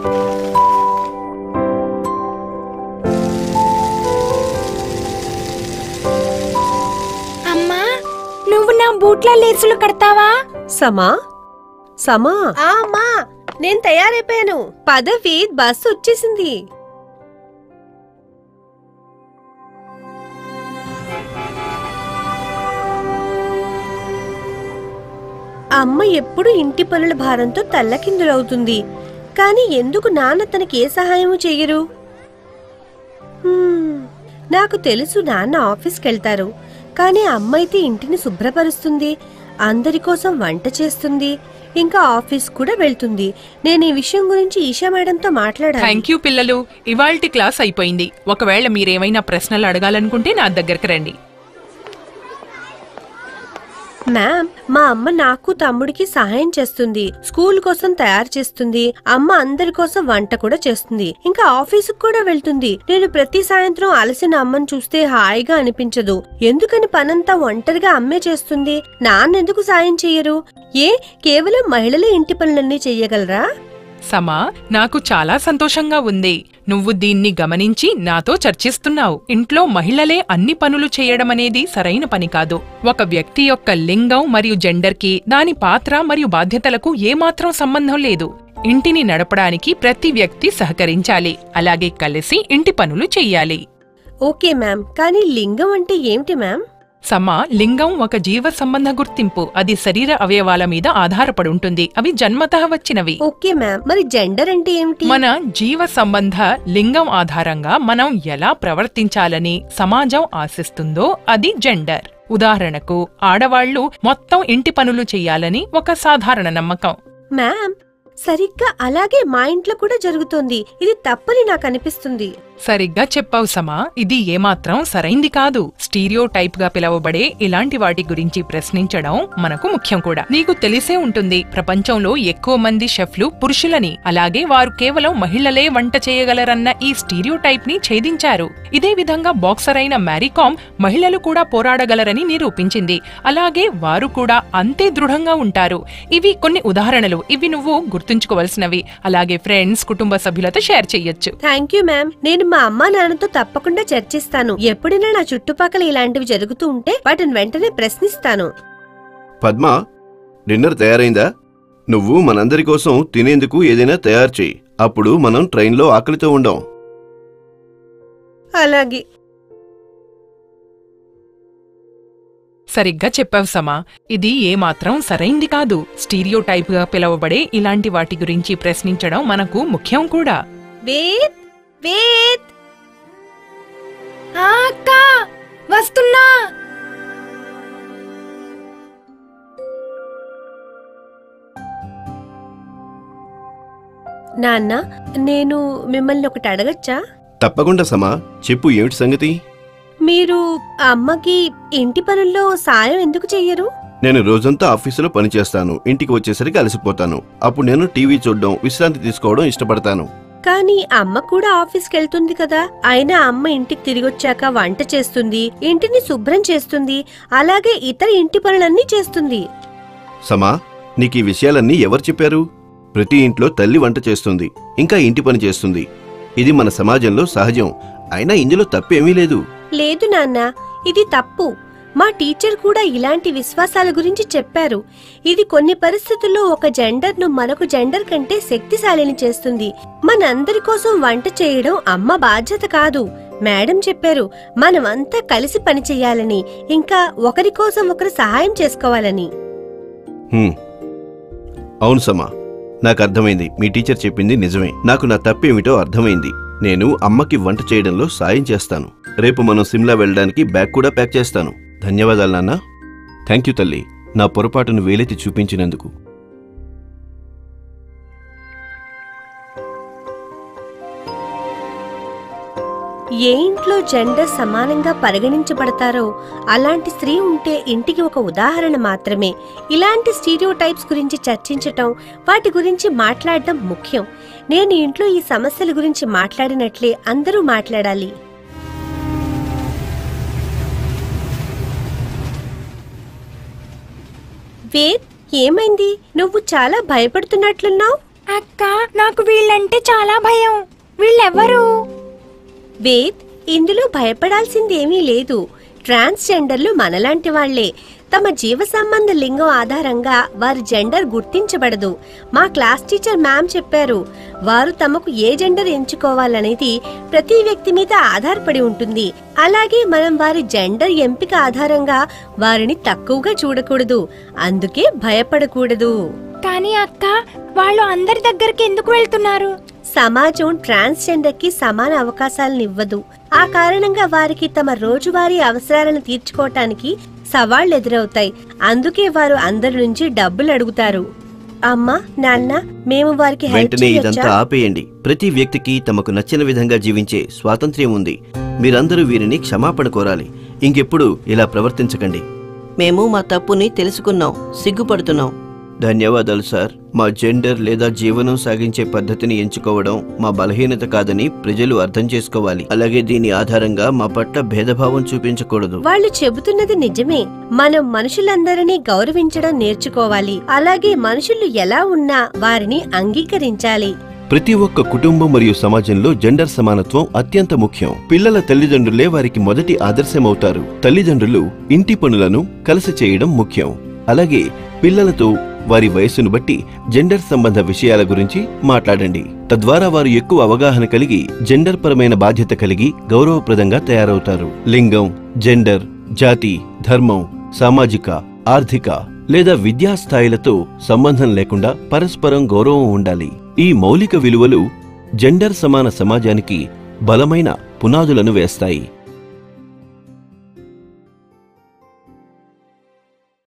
అమ్మా నువ్వు నా బూట్ల లేసులు కడతావా? సమా సమా. ఆ అమ్మా నేను తయారైపోయాను. పదవి బస్సు వచ్చేసింది. అమ్మ ఎప్పుడు ఇంటి పనుల భారంతో తల్లకిందులవుతుంది. కాని ఎందుకు నాన్న తనకి ఏ సహాయము చెయ్యరు నాకు తెలుసు నాన్న ఆఫీస్కి వెళ్తారు కానీ అమ్మైతే ఇంటిని శుభ్రపరుస్తుంది అందరి కోసం వంట చేస్తుంది ఇంకా ఆఫీస్ కూడా వెళ్తుంది. నేను ఈ విషయం గురించి ఈషా మేడంతో మాట్లాడాను థ్యాంక్ యూ పిల్లలు. ఇవాల్టి క్లాస్ అయిపోయింది. ఒకవేళ మీరేమైనా ప్రశ్నలు అడగాలనుకుంటే నా దగ్గరికి రండి. మ్యామ్ మా అమ్మ నాకు తమ్ముడికి సహాయం చేస్తుంది. స్కూల్ కోసం తయారు చేస్తుంది. అమ్మ అందరి కోసం వంట కూడా చేస్తుంది. ఇంకా ఆఫీసుకు కూడా వెళ్తుంది. నేను ప్రతి సాయంత్రం అలసిన అమ్మని చూస్తే హాయిగా అనిపించదు. ఎందుకని పనంతా ఒంటరిగా అమ్మే చేస్తుంది? నాన్నెందుకు సాయం చెయ్యరు? ఏ కేవలం మహిళలే ఇంటి పనులన్నీ చెయ్యగలరా? సమా నాకు చాలా సంతోషంగా ఉంది. నువ్వు దీన్ని గమనించి నాతో చర్చిస్తున్నావు. ఇంట్లో మహిళలే అన్ని పనులు చేయడమనేది సరైన పని కాదు. ఒక వ్యక్తి యొక్క లింగం మరియు జెండర్కి దాని పాత్ర మరియు బాధ్యతలకు ఏమాత్రం సంబంధం లేదు. ఇంటిని నడపడానికి ప్రతి వ్యక్తి సహకరించాలి. అలాగే కలిసి ఇంటి పనులు చెయ్యాలి. Okay ma'am. కానీ లింగం అంటే ఏమిటి మ్యామ్? సమా లింగం ఒక జీవ సంబంధ గుర్తింపు. అది శరీర అవయవాల మీద ఆధారపడి ఉంటుంది. అవి జన్మతః వచ్చినవి. Okay ma'am. మరి జెండర్ అంటే ఏమిటి? మన జీవ సంబంధ లింగం ఆధారంగా మనం ఎలా ప్రవర్తించాలని సమాజం ఆశిస్తుందో అది జెండర్. ఉదాహరణకు ఆడవాళ్ళు మొత్తం ఇంటి పనులు చెయ్యాలని ఒక సాధారణ నమ్మకం. మ్యామ్ సరిగ్గా అలాగే మా ఇంట్లో కూడా జరుగుతోంది. ఇది తప్పని నాకు అనిపిస్తుంది. సరిగ్గా చెప్పావు సమా. ఇది ఏమాత్రం సరైంది కాదు. స్టీరియో టైప్గా పిలవబడే ఇలాంటి వాటి గురించి ప్రశ్నించడం మనకు ముఖ్యం కూడా. నీకు తెలిసే ఉంటుంది ప్రపంచంలో ఎక్కువ మంది షెఫ్లు పురుషులని. అలాగే వారు కేవలం మహిళలే వంట చేయగలరన్న ఈ స్టీరియో టైప్ని ఛేదించారు. ఇదే విధంగా బాక్సర్ అయిన మ్యారీకామ్ మహిళలు కూడా పోరాడగలరని నిరూపించింది. అలాగే వారు కూడా అంతే దృఢంగా ఉంటారు. ఇవి కొన్ని ఉదాహరణలు. ఇవి నువ్వు గుర్తుంచుకోవలసినవి. అలాగే ఫ్రెండ్స్ కుటుంబ సభ్యులతో షేర్ చేయొచ్చు. Thank you ma'am. నేను మా అమ్మా నాన్నతో తప్పకుండా చర్చిస్తాను. ఎప్పుడైనా నా చుట్టుపక్కల ఇలాంటివి జరుగుతూ ఉంటే వాటిని వెంటనే ప్రశ్నిస్తాను. పద్మ డిన్నర్ తయారైందా? నువ్వు మనందరి కోసం తినేందుకు ఏదైనా తయారు చెయ్యి అప్పుడు మనం ట్రైన్లో ఆకలితో ఉండం. అలాగే. సరిగ్గా చెప్పావు సమా. ఇది ఏమాత్రం సరైంది కాదు. స్టీరియో టైప్గా పిలవబడే ఇలాంటి వాటి గురించి ప్రశ్నించడం మనకు ముఖ్యం కూడా. వేద్ వేద్ అక్క! వస్తున్నా! నాన్న నేను మిమ్మల్ని ఒకటి అడగచ్చా? తప్పకుండా సమా. చెప్పు ఏమిటి సంగతి? మీరు అమ్మకి ఇంటి పనుల్లో సాయం ఎందుకు చెయ్యరు? నేను రోజంతా ఆఫీసులో పనిచేస్తాను. ఇంటికి వచ్చేసరికి అలసిపోతాను. అప్పుడు నేను టీవీ చూడడం విశ్రాంతి తీసుకోవడం ఇష్టపడతాను. కానీ అమ్మ కూడా ఆఫీస్కి వెళ్తుంది కదా. అయినా అమ్మ ఇంటికి తిరిగొచ్చాక వంట చేస్తుంది ఇంటిని శుభ్రం చేస్తుంది అలాగే ఇతర ఇంటి పనులన్నీ చేస్తుంది. సమా నీకు ఈ విషయాలన్నీ ఎవరు చెప్పారు? ప్రతి ఇంట్లో తల్లి వంట చేస్తుంది ఇంకా ఇంటి పని చేస్తుంది. ఇది మన సమాజంలో సహజం అయినా ఇందులో తప్పేమీ లేదు. లేదు నాన్న ఇది తప్పు. మా టీచర్ కూడా ఇలాంటి విశ్వాసాల గురించి చెప్పారు. ఇది కొన్ని పరిస్థితుల్లో ఒక జెండర్ను మరొక జెండర్ కంటే శక్తిశాలిని చేస్తుంది. మనందరి కోసం వంట చేయడం అమ్మ బాధ్యత కాదు. మేడం చెప్పారు మనమంతా కలిసి పని ఇంకా ఒకరి కోసం ఒకరు సహాయం చేసుకోవాలని. అవును సమా నాకు అర్థమైంది. మీ టీచర్ చెప్పింది నిజమే. నాకు నా తప్పేమిటో అర్థమైంది. నేను అమ్మకి వంట చేయడంలో సాయం చేస్తాను. రేపు మనం సిమ్లా వెళ్ళడానికి బ్యాగ్ కూడా ప్యాక్ చేస్తాను. ధన్యవాదాలు నాన్న. థ్యాంక్ యూ తల్లి. నా పొరపాటును వేలెత్తి చూపించినందుకు. ఏ ఇంట్లో జెండర్ సమానంగా పరిగణించబడతారో అలాంటి స్త్రీ ఉంటే ఇంటికి ఒక ఉదాహరణ మాత్రమే. ఇలాంటి స్టీరియో టైప్స్ గురించి చర్చించటం వాటి గురించి మాట్లాడడం ముఖ్యం. నేను ఇంట్లో ఈ సమస్యల గురించి మాట్లాడినట్లే అందరూ మాట్లాడాలి. వేద్ ఏమైంది? నువ్వు చాలా భయపడుతున్నట్లున్నావు. అక్క నాకు వీళ్ళంటే చాలా భయం. వీళ్ళెవరు? వేద్ ఇందులో భయపడాల్సిందేమీ లేదు. ట్రాన్స్జెండర్లు మనలాంటి వాళ్ళే. తమ జీవ సంబంధ లింగం ఆధారంగా వారి జెండర్ గుర్తించబడదు. మా క్లాస్ టీచర్ మ్యామ్ చెప్పారు వారు తమకు ఏ జెండర్ ఎంచుకోవాలనేది ప్రతి వ్యక్తి మీద ఆధారపడి ఉంటుంది. అలాగే మనం వారి జెండర్ ఎంపిక ఆధారంగా వారిని తక్కువగా చూడకూడదు. అందుకే భయపడకూడదు. కానీ అక్క వాళ్ళు అందరి దగ్గరికి ఎందుకు వెళ్తున్నారు? సమాజం ట్రాన్స్జెండర్కి సమాన అవకాశాలను ఇవ్వదు. ఆ కారణంగా వారికి తమ రోజువారీ అవసరాలను తీర్చుకోవటానికి సవాళ్ళు ఎదురవుతాయి. అందుకే వారు అందరి నుంచి డబ్బులు అడుగుతారు. అమ్మా నాన్న మేము వారికి హెల్ప్ వెంటనే ఇదంతా ఆపేయండి. ప్రతి వ్యక్తికి తమకు నచ్చిన విధంగా జీవించే స్వాతంత్ర్యం ఉంది. మీరందరూ వీరిని క్షమాపణ కోరాలి. ఇంకెప్పుడు ఇలా ప్రవర్తించకండి. మేము మా తప్పుని తెలుసుకున్నాం సిగ్గుపడుతున్నాం. ధన్యవాదాలు సార్. మా జెండర్ లేదా జీవనం సాగించే పద్ధతిని ఎంచుకోవడం మా బలహీనత కాదని ప్రజలు అర్థం చేసుకోవాలి. అలాగే దీని ఆధారంగా మా పట్ల భేదభావం చూపించకూడదు. వాళ్ళు చెబుతున్నది నిజమే. మనం మనుషులందరినీ గౌరవించడం నేర్చుకోవాలి. అలాగే మనుషులు ఎలా ఉన్నా వారిని అంగీకరించాలి. ప్రతి ఒక్క కుటుంబం మరియు సమాజంలో జెండర్ సమానత్వం అత్యంత ముఖ్యం. పిల్లల తల్లిదండ్రులే వారికి మొదటి ఆదర్శమవుతారు. తల్లిదండ్రులు ఇంటి పనులను కలిసి చేయడం ముఖ్యం. అలాగే పిల్లలతో వారి వయస్సును బట్టి జెండర్ సంబంధ విషయాల గురించి మాట్లాడండి. తద్వారా వారు ఎక్కువ అవగాహన కలిగి జెండర్ పరమైన బాధ్యత కలిగి గౌరవప్రదంగా తయారవుతారు. లింగం జెండర్ జాతి ధర్మం సామాజిక ఆర్థిక లేదా విద్యా స్థాయిలతో సంబంధం లేకుండా పరస్పరం గౌరవం ఉండాలి. ఈ మౌలిక విలువలు జెండర్ సమాన సమాజానికి బలమైన పునాదులను వేస్తాయి.